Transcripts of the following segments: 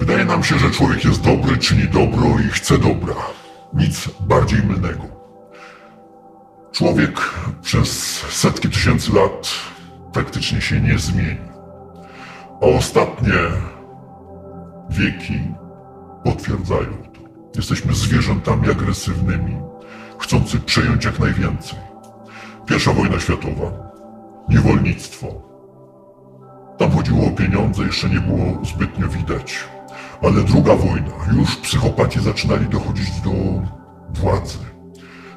Wydaje nam się, że człowiek jest dobry, czyni dobro i chce dobra. Nic bardziej mylnego. Człowiek przez setki tysięcy lat praktycznie się nie zmieni. A ostatnie wieki potwierdzają to. Jesteśmy zwierzętami agresywnymi, chcący przejąć jak najwięcej. Pierwsza wojna światowa, niewolnictwo. Tam chodziło o pieniądze, jeszcze nie było zbytnio widać. Ale druga wojna, już psychopaci zaczynali dochodzić do władzy.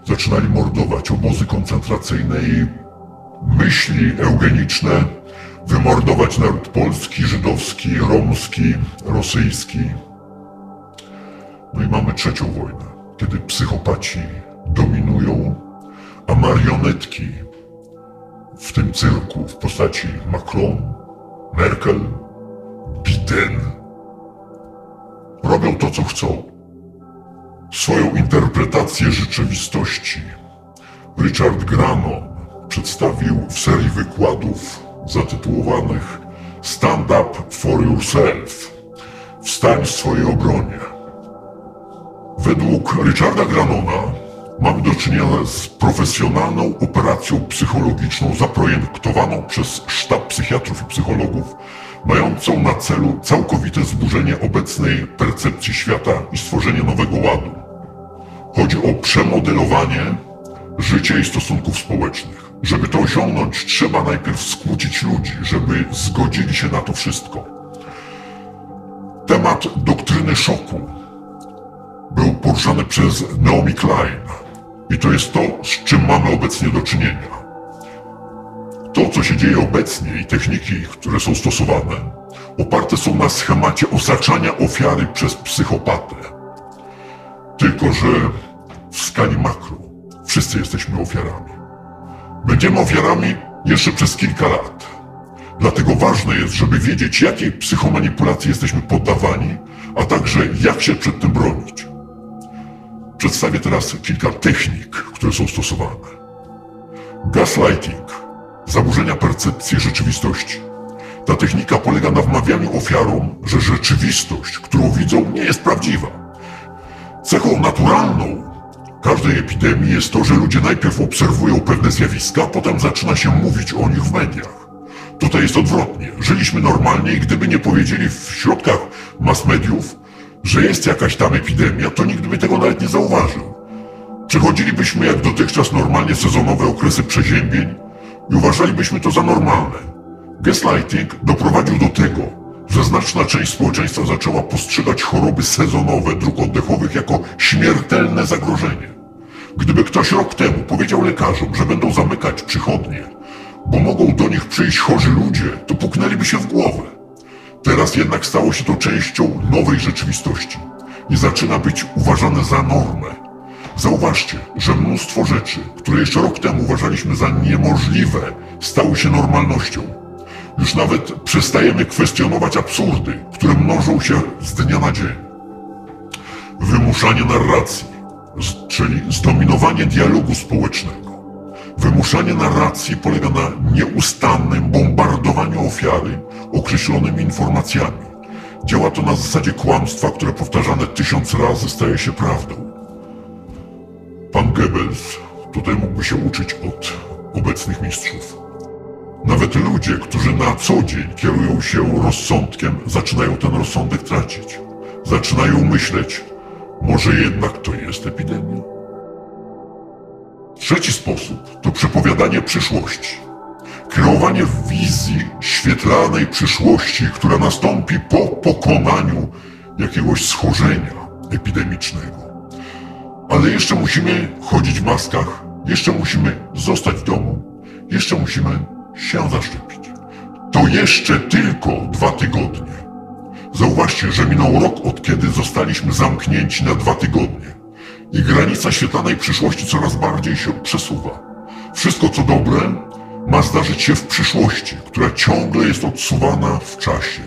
Zaczynali mordować obozy koncentracyjne i myśli eugeniczne wymordować naród polski, żydowski, romski, rosyjski. No i mamy trzecią wojnę, kiedy psychopaci dominują, a marionetki w tym cyrku w postaci Macron, Merkel, Biden robią to, co chcą. Swoją interpretację rzeczywistości Richard Granon przedstawił w serii wykładów zatytułowanych Stand Up for Yourself Wstań w swojej obronie. Według Richarda Granona mamy do czynienia z profesjonalną operacją psychologiczną zaprojektowaną przez sztab psychiatrów i psychologów, mającą na celu całkowite zburzenie obecnej percepcji świata i stworzenie nowego ładu. Chodzi o przemodelowanie życia i stosunków społecznych. Żeby to osiągnąć, trzeba najpierw skłócić ludzi, żeby zgodzili się na to wszystko. Temat doktryny szoku był poruszany przez Naomi Klein i to jest to, z czym mamy obecnie do czynienia. To, co się dzieje obecnie i techniki, które są stosowane, oparte są na schemacie osaczania ofiary przez psychopatę. Tylko, że w skali makro wszyscy jesteśmy ofiarami. Będziemy ofiarami jeszcze przez kilka lat. Dlatego ważne jest, żeby wiedzieć, jakiej psychomanipulacji jesteśmy poddawani, a także jak się przed tym bronić. Przedstawię teraz kilka technik, które są stosowane. Gaslighting zaburzenia percepcji rzeczywistości. Ta technika polega na wmawianiu ofiarom, że rzeczywistość, którą widzą, nie jest prawdziwa. Cechą naturalną każdej epidemii jest to, że ludzie najpierw obserwują pewne zjawiska, a potem zaczyna się mówić o nich w mediach. Tutaj jest odwrotnie. Żyliśmy normalnie i gdyby nie powiedzieli w środkach mass mediów, że jest jakaś tam epidemia, to nikt by tego nawet nie zauważył. Przechodzilibyśmy jak dotychczas normalnie sezonowe okresy przeziębień i uważalibyśmy to za normalne. Gaslighting doprowadził do tego, że znaczna część społeczeństwa zaczęła postrzegać choroby sezonowe dróg oddechowych jako śmiertelne zagrożenie. Gdyby ktoś rok temu powiedział lekarzom, że będą zamykać przychodnie, bo mogą do nich przyjść chorzy ludzie, to puknęliby się w głowę. Teraz jednak stało się to częścią nowej rzeczywistości i zaczyna być uważane za normę. Zauważcie, że mnóstwo rzeczy, które jeszcze rok temu uważaliśmy za niemożliwe, stały się normalnością. Już nawet przestajemy kwestionować absurdy, które mnożą się z dnia na dzień. Wymuszanie narracji, czyli zdominowanie dialogu społecznego. Wymuszanie narracji polega na nieustannym bombardowaniu ofiary określonymi informacjami. Działa to na zasadzie kłamstwa, które powtarzane tysiąc razy staje się prawdą. Pan Goebbels tutaj mógłby się uczyć od obecnych mistrzów. Nawet ludzie, którzy na co dzień kierują się rozsądkiem, zaczynają ten rozsądek tracić. Zaczynają myśleć, może jednak to jest epidemia. Trzeci sposób to przepowiadanie przyszłości. Kreowanie wizji świetlanej przyszłości, która nastąpi po pokonaniu jakiegoś schorzenia epidemicznego. Ale jeszcze musimy chodzić w maskach, jeszcze musimy zostać w domu, jeszcze musimy się zaszczepić. To jeszcze tylko dwa tygodnie. Zauważcie, że minął rok od kiedy zostaliśmy zamknięci na dwa tygodnie. I granica świetlanej przyszłości coraz bardziej się przesuwa. Wszystko co dobre ma zdarzyć się w przyszłości, która ciągle jest odsuwana w czasie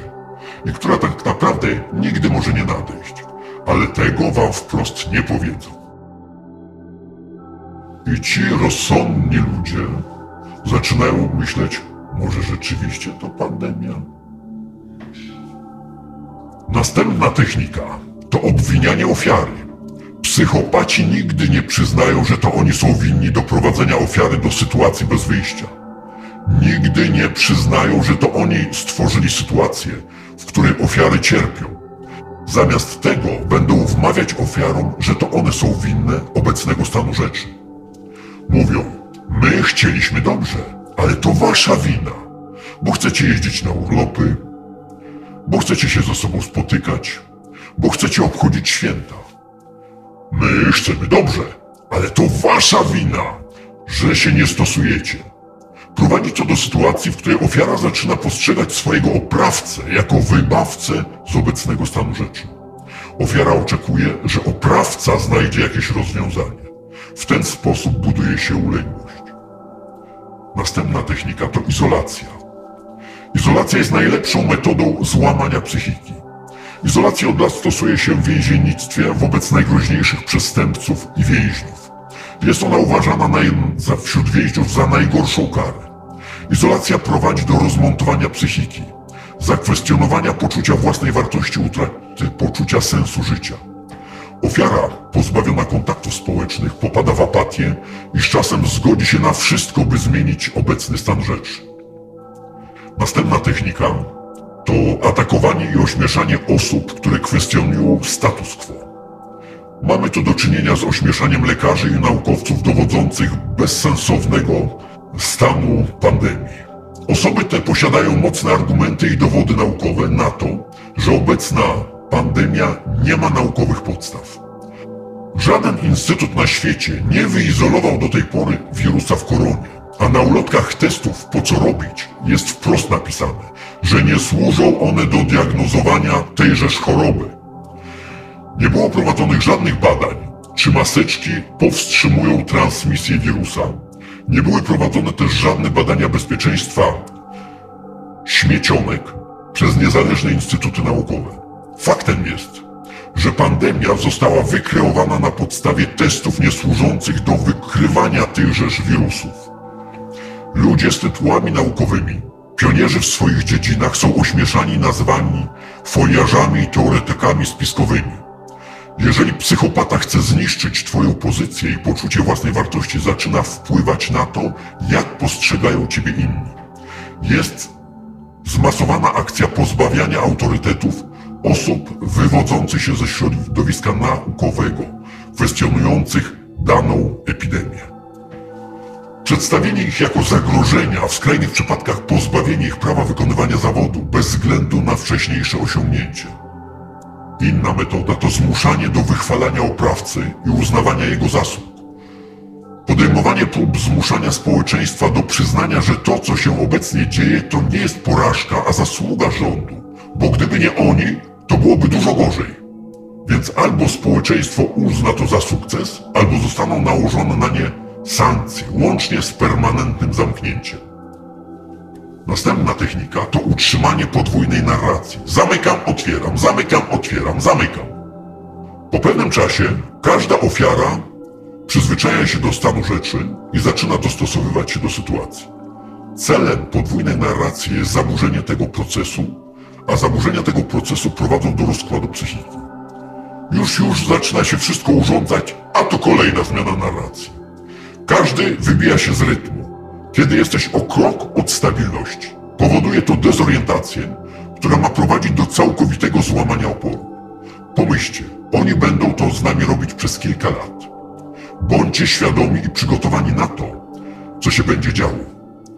i która tak naprawdę nigdy może nie nadejść. Ale tego wam wprost nie powiedzą. I ci rozsądni ludzie zaczynają myśleć, może rzeczywiście to pandemia. Następna technika to obwinianie ofiary. Psychopaci nigdy nie przyznają, że to oni są winni doprowadzenia ofiary do sytuacji bez wyjścia. Nigdy nie przyznają, że to oni stworzyli sytuację, w której ofiary cierpią. Zamiast tego będą wmawiać ofiarom, że to one są winne obecnego stanu rzeczy. Mówią, my chcieliśmy dobrze, ale to wasza wina, bo chcecie jeździć na urlopy, bo chcecie się ze sobą spotykać, bo chcecie obchodzić święta. My chcemy dobrze, ale to wasza wina, że się nie stosujecie. Prowadzi to do sytuacji, w której ofiara zaczyna postrzegać swojego oprawcę jako wybawcę z obecnego stanu rzeczy. Ofiara oczekuje, że oprawca znajdzie jakieś rozwiązanie. W ten sposób buduje się uległość. Następna technika to izolacja. Izolacja jest najlepszą metodą złamania psychiki. Izolację od lat stosuje się w więziennictwie wobec najgroźniejszych przestępców i więźniów. Jest ona uważana na, za, wśród więźniów za najgorszą karę. Izolacja prowadzi do rozmontowania psychiki, zakwestionowania poczucia własnej wartości, utraty poczucia sensu życia. Ofiara, pozbawiona kontaktów społecznych, popada w apatię i z czasem zgodzi się na wszystko, by zmienić obecny stan rzeczy. Następna technika to atakowanie i ośmieszanie osób, które kwestionują status quo. Mamy tu do czynienia z ośmieszaniem lekarzy i naukowców dowodzących bezsensownego stanu pandemii. Osoby te posiadają mocne argumenty i dowody naukowe na to, że obecna pandemia nie ma naukowych podstaw. Żaden instytut na świecie nie wyizolował do tej pory wirusa w koronie, a na ulotkach testów po co robić jest wprost napisane, że nie służą one do diagnozowania tejżeż choroby. Nie było prowadzonych żadnych badań, czy maseczki powstrzymują transmisję wirusa. Nie były prowadzone też żadne badania bezpieczeństwa śmiecionek przez niezależne instytuty naukowe. Faktem jest, że pandemia została wykreowana na podstawie testów niesłużących do wykrywania tychżeż wirusów. Ludzie z tytułami naukowymi, pionierzy w swoich dziedzinach są ośmieszani nazwani foliarzami i teoretykami spiskowymi. Jeżeli psychopata chce zniszczyć twoją pozycję i poczucie własnej wartości, zaczyna wpływać na to, jak postrzegają ciebie inni. Jest zmasowana akcja pozbawiania autorytetów osób wywodzących się ze środowiska naukowego, kwestionujących daną epidemię. Przedstawienie ich jako zagrożenia, a w skrajnych przypadkach pozbawienie ich prawa wykonywania zawodu bez względu na wcześniejsze osiągnięcie. Inna metoda to zmuszanie do wychwalania oprawcy i uznawania jego zasług. Podejmowanie prób zmuszania społeczeństwa do przyznania, że to, co się obecnie dzieje, to nie jest porażka, a zasługa rządu, bo gdyby nie oni, to byłoby dużo gorzej. Więc albo społeczeństwo uzna to za sukces, albo zostaną nałożone na nie sankcje, łącznie z permanentnym zamknięciem. Następna technika to utrzymanie podwójnej narracji. Zamykam, otwieram, zamykam, otwieram, zamykam. Po pewnym czasie każda ofiara przyzwyczaja się do stanu rzeczy i zaczyna dostosowywać się do sytuacji. Celem podwójnej narracji jest zaburzenie tego procesu, a zaburzenia tego procesu prowadzą do rozkładu psychiki. Już, już zaczyna się wszystko urządzać, a to kolejna zmiana narracji. Każdy wybija się z rytmu, kiedy jesteś o krok od stabilności. Powoduje to dezorientację, która ma prowadzić do całkowitego złamania oporu. Pomyślcie, oni będą to z nami robić przez kilka lat. Bądźcie świadomi i przygotowani na to, co się będzie działo.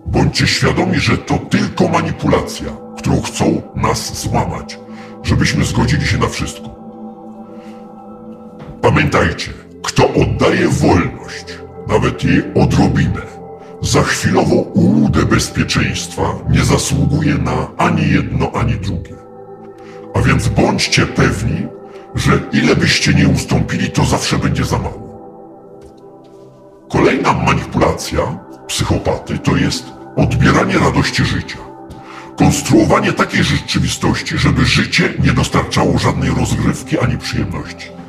Bądźcie świadomi, że to tylko manipulacja, którą chcą nas złamać, żebyśmy zgodzili się na wszystko. Pamiętajcie, kto oddaje wolność, nawet jej odrobinę, za chwilową ułudę bezpieczeństwa nie zasługuje na ani jedno, ani drugie. A więc bądźcie pewni, że ile byście nie ustąpili, to zawsze będzie za mało. Kolejna manipulacja psychopaty to jest odbieranie radości życia. Konstruowanie takiej rzeczywistości, żeby życie nie dostarczało żadnej rozgrywki ani przyjemności.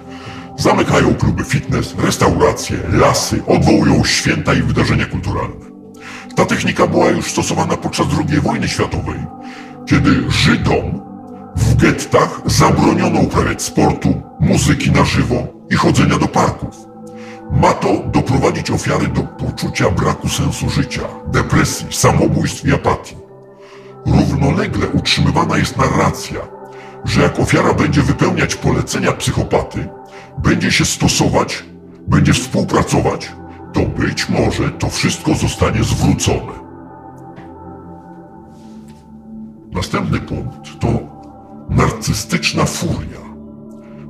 Zamykają kluby fitness, restauracje, lasy, odwołują święta i wydarzenia kulturalne. Ta technika była już stosowana podczas II wojny światowej, kiedy Żydom w gettach zabroniono uprawiać sportu, muzyki na żywo i chodzenia do parków. Ma to doprowadzić ofiary do poczucia braku sensu życia, depresji, samobójstw i apatii. Równolegle utrzymywana jest narracja, że jak ofiara będzie wypełniać polecenia psychopaty, będzie się stosować, będzie współpracować, to być może to wszystko zostanie zwrócone. Następny punkt to narcystyczna furia.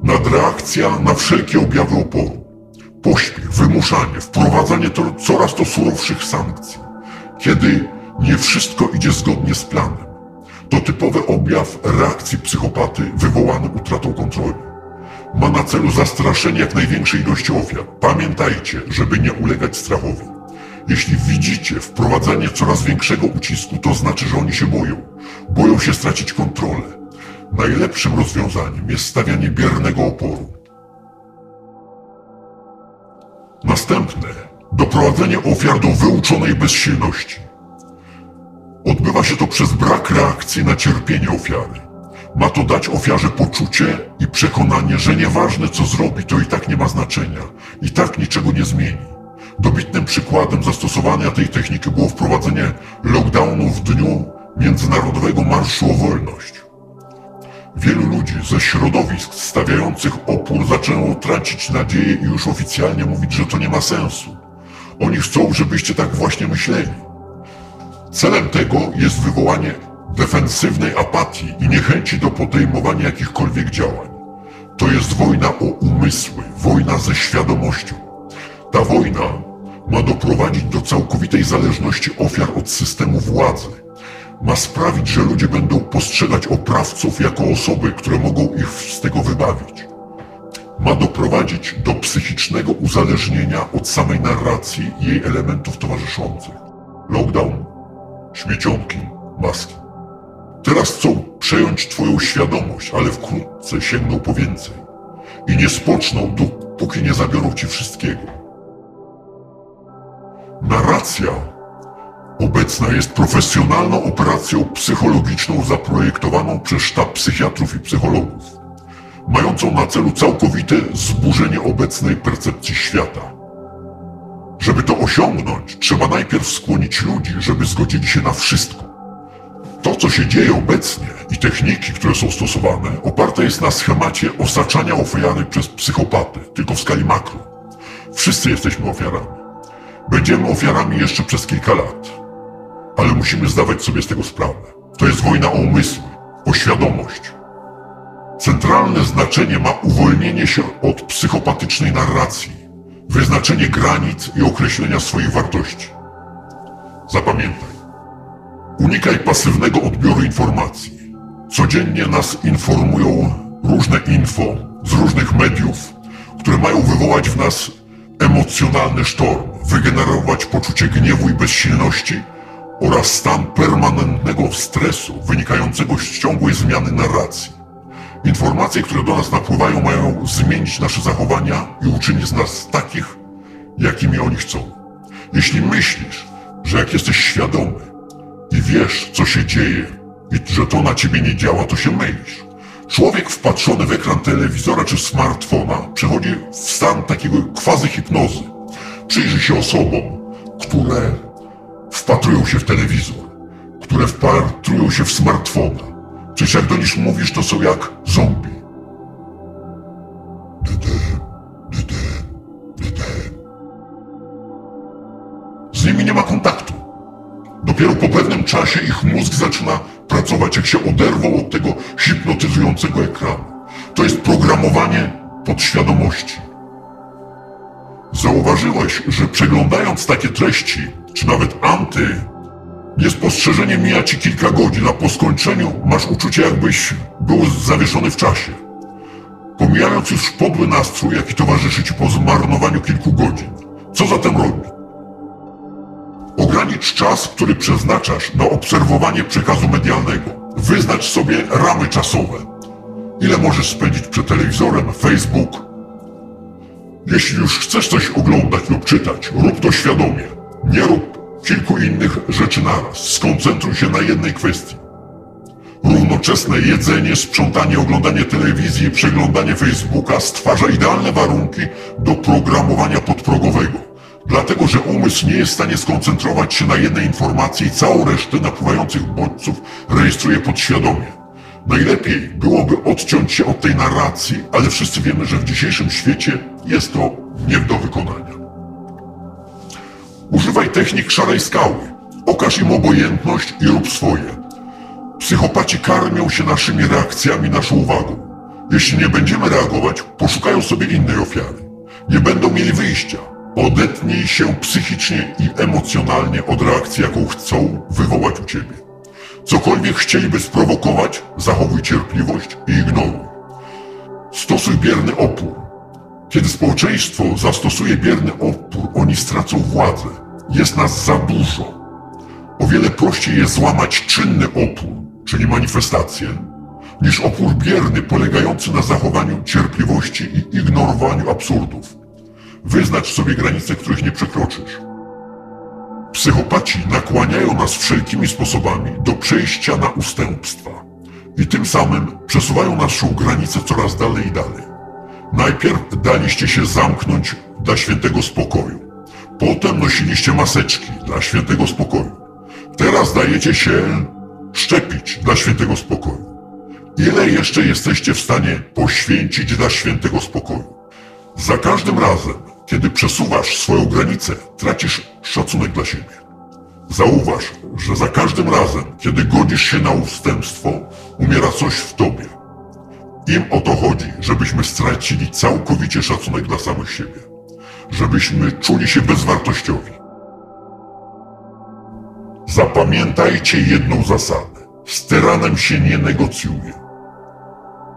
Nadreakcja na wszelkie objawy oporu. Pośpiech, wymuszanie, wprowadzanie coraz to surowszych sankcji. Kiedy nie wszystko idzie zgodnie z planem. To typowy objaw reakcji psychopaty wywołany utratą kontroli. Ma na celu zastraszenie jak największej ilości ofiar. Pamiętajcie, żeby nie ulegać strachowi. Jeśli widzicie wprowadzanie coraz większego ucisku, to znaczy, że oni się boją. Boją się stracić kontrolę. Najlepszym rozwiązaniem jest stawianie biernego oporu. Następne. Doprowadzenie ofiar do wyuczonej bezsilności. Odbywa się to przez brak reakcji na cierpienie ofiary. Ma to dać ofiarze poczucie i przekonanie, że nieważne co zrobi, to i tak nie ma znaczenia. I tak niczego nie zmieni. Dobitnym przykładem zastosowania tej techniki było wprowadzenie lockdownu w dniu Międzynarodowego Marszu o Wolność. Wielu ludzi ze środowisk stawiających opór zaczęło tracić nadzieję i już oficjalnie mówić, że to nie ma sensu. Oni chcą, żebyście tak właśnie myśleli. Celem tego jest wywołanie defensywnej apatii i niechęci do podejmowania jakichkolwiek działań. To jest wojna o umysły, wojna ze świadomością. Ta wojna ma doprowadzić do całkowitej zależności ofiar od systemu władzy. Ma sprawić, że ludzie będą postrzegać oprawców jako osoby, które mogą ich z tego wybawić. Ma doprowadzić do psychicznego uzależnienia od samej narracji i jej elementów towarzyszących. Lockdown, śmiecionki, maski. Teraz chcą przejąć Twoją świadomość, ale wkrótce sięgną po więcej. I nie spoczną, dopóki nie zabiorą Ci wszystkiego. Narracja obecna jest profesjonalną operacją psychologiczną zaprojektowaną przez sztab psychiatrów i psychologów, mającą na celu całkowite zburzenie obecnej percepcji świata. Żeby to osiągnąć, trzeba najpierw skłonić ludzi, żeby zgodzili się na wszystko. To, co się dzieje obecnie i techniki, które są stosowane, oparte jest na schemacie osaczania ofiary przez psychopatę, tylko w skali makro. Wszyscy jesteśmy ofiarami. Będziemy ofiarami jeszcze przez kilka lat. Ale musimy zdawać sobie z tego sprawę. To jest wojna o umysły, o świadomość. Centralne znaczenie ma uwolnienie się od psychopatycznej narracji, wyznaczenie granic i określenia swoich wartości. Zapamiętaj. Unikaj pasywnego odbioru informacji. Codziennie nas informują różne info z różnych mediów, które mają wywołać w nas emocjonalny sztorm, wygenerować poczucie gniewu i bezsilności oraz stan permanentnego stresu wynikającego z ciągłej zmiany narracji. Informacje, które do nas napływają, mają zmienić nasze zachowania i uczynić z nas takich, jakimi oni chcą. Jeśli myślisz, że jak jesteś świadomy i wiesz, co się dzieje i że to na ciebie nie działa, to się mylisz. Człowiek wpatrzony w ekran telewizora czy smartfona przechodzi w stan takiego quasi hipnozy. Przyjrzy się osobom, które wpatrują się w telewizor, które wpatrują się w smartfona. Przecież jak do nich mówisz, to są jak zombie. Z nimi nie ma kontaktu. Czasie ich mózg zaczyna pracować, jak się oderwał od tego hipnotyzującego ekranu. To jest programowanie podświadomości. Zauważyłeś, że przeglądając takie treści, czy nawet anty, niespostrzeżenie mija ci kilka godzin, a po skończeniu masz uczucie, jakbyś był zawieszony w czasie. Pomijając już podły nastrój, jaki towarzyszy ci po zmarnowaniu kilku godzin. Co zatem robić? Ogranicz czas, który przeznaczasz na obserwowanie przekazu medialnego. Wyznacz sobie ramy czasowe. Ile możesz spędzić przed telewizorem, Facebook? Jeśli już chcesz coś oglądać lub czytać, rób to świadomie. Nie rób kilku innych rzeczy naraz. Skoncentruj się na jednej kwestii. Równoczesne jedzenie, sprzątanie, oglądanie telewizji, przeglądanie Facebooka stwarza idealne warunki do programowania podprogowego. Dlatego, że umysł nie jest w stanie skoncentrować się na jednej informacji i całą resztę napływających bodźców rejestruje podświadomie. Najlepiej byłoby odciąć się od tej narracji, ale wszyscy wiemy, że w dzisiejszym świecie jest to nie do wykonania. Używaj technik szarej skały. Okaż im obojętność i rób swoje. Psychopaci karmią się naszymi reakcjami, naszą uwagą. Jeśli nie będziemy reagować, poszukają sobie innej ofiary. Nie będą mieli wyjścia. Odetnij się psychicznie i emocjonalnie od reakcji, jaką chcą wywołać u ciebie. Cokolwiek chcieliby sprowokować, zachowuj cierpliwość i ignoruj. Stosuj bierny opór. Kiedy społeczeństwo zastosuje bierny opór, oni stracą władzę. Jest nas za dużo. O wiele prościej jest złamać czynny opór, czyli manifestację, niż opór bierny polegający na zachowaniu cierpliwości i ignorowaniu absurdów. Wyznacz sobie granice, których nie przekroczysz. Psychopaci nakłaniają nas wszelkimi sposobami do przejścia na ustępstwa i tym samym przesuwają naszą granicę coraz dalej i dalej. Najpierw daliście się zamknąć dla świętego spokoju. Potem nosiliście maseczki dla świętego spokoju. Teraz dajecie się szczepić dla świętego spokoju. Ile jeszcze jesteście w stanie poświęcić dla świętego spokoju? Za każdym razem, kiedy przesuwasz swoją granicę, tracisz szacunek dla siebie. Zauważ, że za każdym razem, kiedy godzisz się na ustępstwo, umiera coś w tobie. Im o to chodzi, żebyśmy stracili całkowicie szacunek dla samych siebie. Żebyśmy czuli się bezwartościowi. Zapamiętajcie jedną zasadę. Z tyranem się nie negocjuje.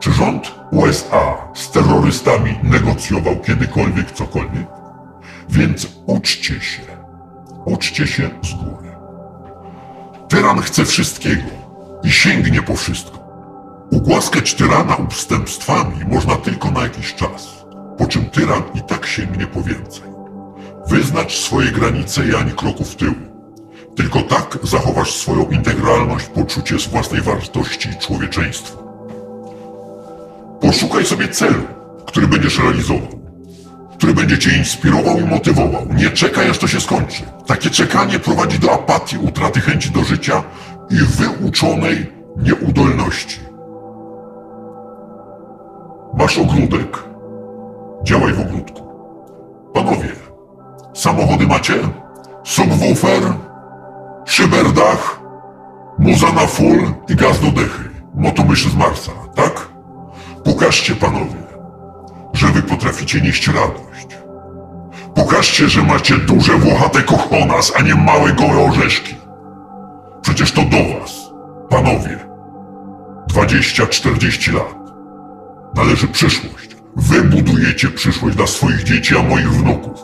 Czy rząd USA z terrorystami negocjował kiedykolwiek cokolwiek? Więc uczcie się. Uczcie się z góry. Tyran chce wszystkiego i sięgnie po wszystko. Ugłaskać tyrana ustępstwami można tylko na jakiś czas, po czym tyran i tak sięgnie po więcej. Wyznacz swoje granice i ani kroku w tył. Tylko tak zachowasz swoją integralność, poczucie z własnej wartości i człowieczeństwa. Poszukaj sobie celu, który będziesz realizował, który będzie cię inspirował i motywował. Nie czekaj, aż to się skończy. Takie czekanie prowadzi do apatii, utraty chęci do życia i wyuczonej nieudolności. Masz ogródek? Działaj w ogródku. Panowie, samochody macie? Subwoofer? Szyberdach? Muza na full i gaz do dechy. Motomyszy z Marsa, tak? Pokażcie panowie, że wy potraficie nieść radość. Pokażcie, że macie duże włochate kochonas, a nie małe gołe orzeszki. Przecież to do was, panowie, 20-40 lat. Należy przyszłość. Wy budujecie przyszłość dla swoich dzieci, a moich wnuków.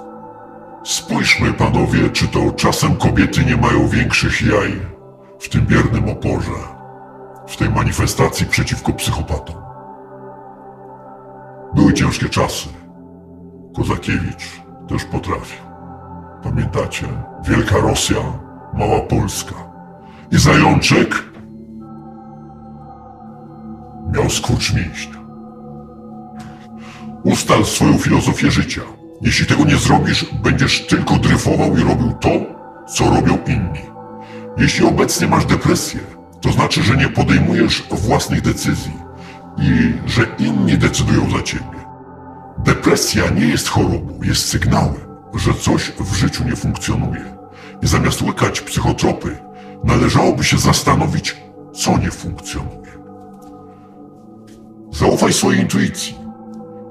Spójrzmy, panowie, czy to czasem kobiety nie mają większych jaj w tym biernym oporze, w tej manifestacji przeciwko psychopatom. Były ciężkie czasy. Kozakiewicz też potrafił. Pamiętacie? Wielka Rosja, mała Polska. I zajączek miał skurcz mięśnia. Ustal swoją filozofię życia. Jeśli tego nie zrobisz, będziesz tylko dryfował i robił to, co robią inni. Jeśli obecnie masz depresję, to znaczy, że nie podejmujesz własnych decyzji i że inni decydują za ciebie. Depresja nie jest chorobą, jest sygnałem, że coś w życiu nie funkcjonuje. I zamiast łykać psychotropy, należałoby się zastanowić, co nie funkcjonuje. Zaufaj swojej intuicji.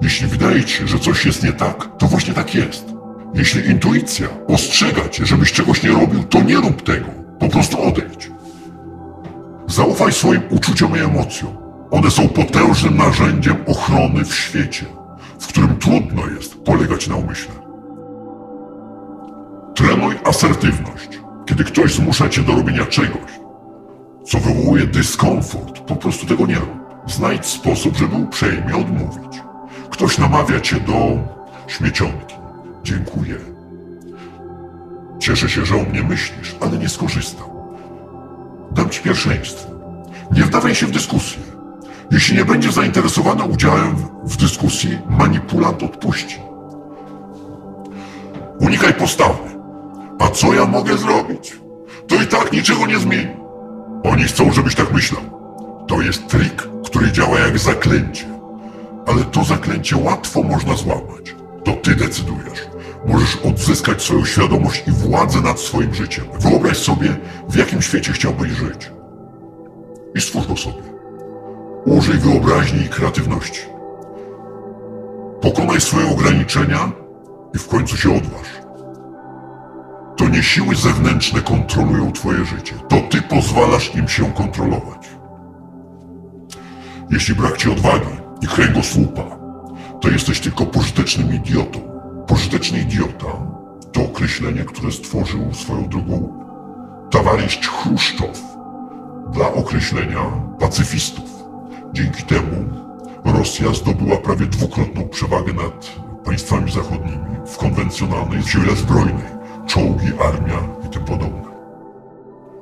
Jeśli wydaje ci się, że coś jest nie tak, to właśnie tak jest. Jeśli intuicja ostrzega cię, żebyś czegoś nie robił, to nie rób tego. Po prostu odejdź. Zaufaj swoim uczuciom i emocjom. One są potężnym narzędziem ochrony w świecie, w którym trudno jest polegać na umyśle. Trenuj asertywność. Kiedy ktoś zmusza cię do robienia czegoś, co wywołuje dyskomfort, po prostu tego nie rób. Znajdź sposób, żeby uprzejmie odmówić. Ktoś namawia cię do śmiecionki. Dziękuję. Cieszę się, że o mnie myślisz, ale nie skorzystam. Dam ci pierwszeństwo. Nie wdawaj się w dyskusję. Jeśli nie będziesz zainteresowany udziałem w dyskusji, manipulant odpuści. Unikaj postawy. A co ja mogę zrobić? To i tak niczego nie zmieni. Oni chcą, żebyś tak myślał. To jest trik, który działa jak zaklęcie. Ale to zaklęcie łatwo można złamać. To ty decydujesz. Możesz odzyskać swoją świadomość i władzę nad swoim życiem. Wyobraź sobie, w jakim świecie chciałbyś żyć. I stwórz go sobie. Użyj wyobraźni i kreatywności. Pokonaj swoje ograniczenia i w końcu się odważ. To nie siły zewnętrzne kontrolują twoje życie. To ty pozwalasz im się kontrolować. Jeśli brak ci odwagi i kręgosłupa, to jesteś tylko pożytecznym idiotą. Pożyteczny idiota to określenie, które stworzył swoją drogą towarzysz Chruszczow dla określenia pacyfistów. Dzięki temu Rosja zdobyła prawie dwukrotną przewagę nad państwami zachodnimi w konwencjonalnej sile zbrojnej, czołgi, armia i tym podobne.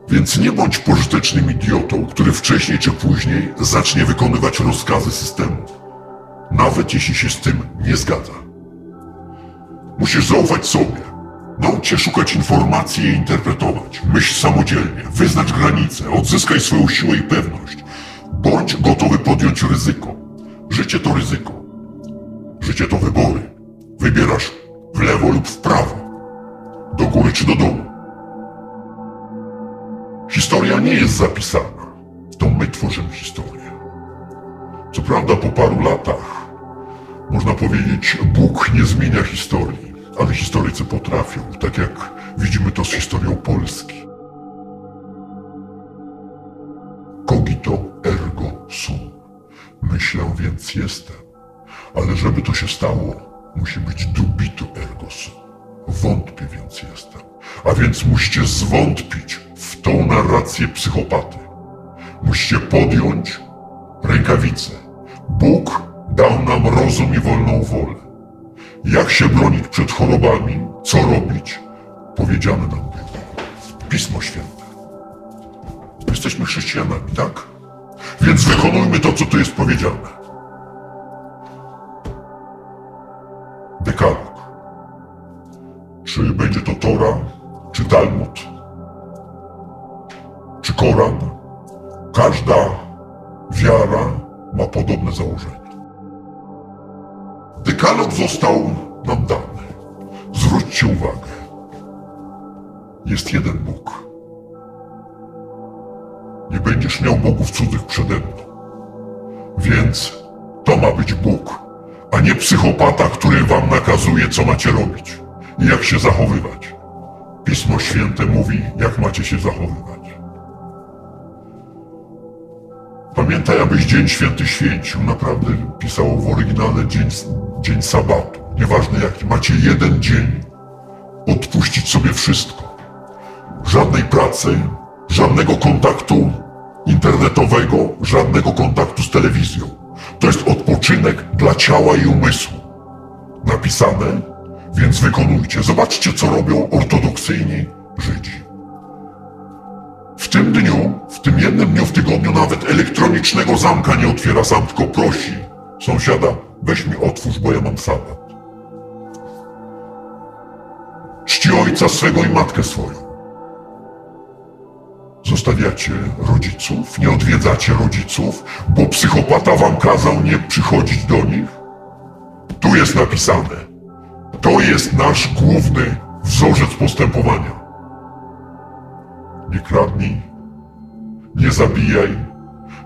Więc nie bądź pożytecznym idiotą, który wcześniej czy później zacznie wykonywać rozkazy systemu, nawet jeśli się z tym nie zgadza. Musisz zaufać sobie. Naucz się szukać informacji i interpretować. Myśl samodzielnie, wyznacz granice, odzyskaj swoją siłę i pewność. Bądź gotowy podjąć ryzyko. Życie to ryzyko. Życie to wybory. Wybierasz w lewo lub w prawo. Do góry czy do dołu. Historia nie jest zapisana. To my tworzymy historię. Co prawda po paru latach można powiedzieć, Bóg nie zmienia historii, ale historycy potrafią, tak jak widzimy to z historią Polski. Cogito ergo sum. Myślę, więc jestem. Ale żeby to się stało, musi być dubito ergo sum. Wątpię, więc jestem. A więc musicie zwątpić w tą narrację psychopaty. Musicie podjąć rękawice. Bóg dał nam rozum i wolną wolę. Jak się bronić przed chorobami, co robić, powiedziane nam było. Pismo Święte. Jesteśmy chrześcijanami, tak? Więc wykonujmy to, co tu jest powiedziane. Dekalog. Czy będzie to Tora, czy Talmud, czy Koran? Każda wiara ma podobne założenia. Dekalog został nam dany. Zwróćcie uwagę. Jest jeden Bóg. Będziesz miał bogów cudzych przede mną. Więc to ma być Bóg, a nie psychopata, który wam nakazuje, co macie robić i jak się zachowywać. Pismo Święte mówi, jak macie się zachowywać. Pamiętaj, abyś Dzień Święty święcił. Naprawdę pisało w oryginale dzień, dzień sabatu. Nieważne jaki. Macie jeden dzień. Odpuścić sobie wszystko. Żadnej pracy, żadnego kontaktu internetowego, żadnego kontaktu z telewizją. To jest odpoczynek dla ciała i umysłu. Napisane, więc wykonujcie. Zobaczcie, co robią ortodoksyjni Żydzi. W tym dniu, w tym jednym dniu w tygodniu nawet elektronicznego zamka nie otwiera sam, tylko prosi sąsiada, weź mi otwórz, bo ja mam sabat. Czci ojca swego i matkę swoją. Zostawiacie rodziców, nie odwiedzacie rodziców, bo psychopata wam kazał nie przychodzić do nich? Tu jest napisane. To jest nasz główny wzorzec postępowania. Nie kradnij, nie zabijaj,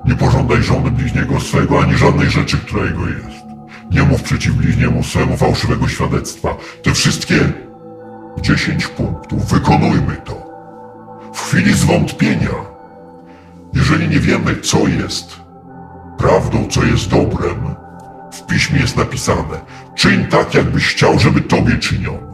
nie pożądaj żony bliźniego swego, ani żadnej rzeczy, która jego jest. Nie mów przeciw bliźniemu swemu fałszywego świadectwa. Te wszystkie dziesięć punktów, wykonujmy to. Chwili zwątpienia, jeżeli nie wiemy, co jest prawdą, co jest dobrem, w piśmie jest napisane: czyń tak, jakbyś chciał, żeby tobie czyniono.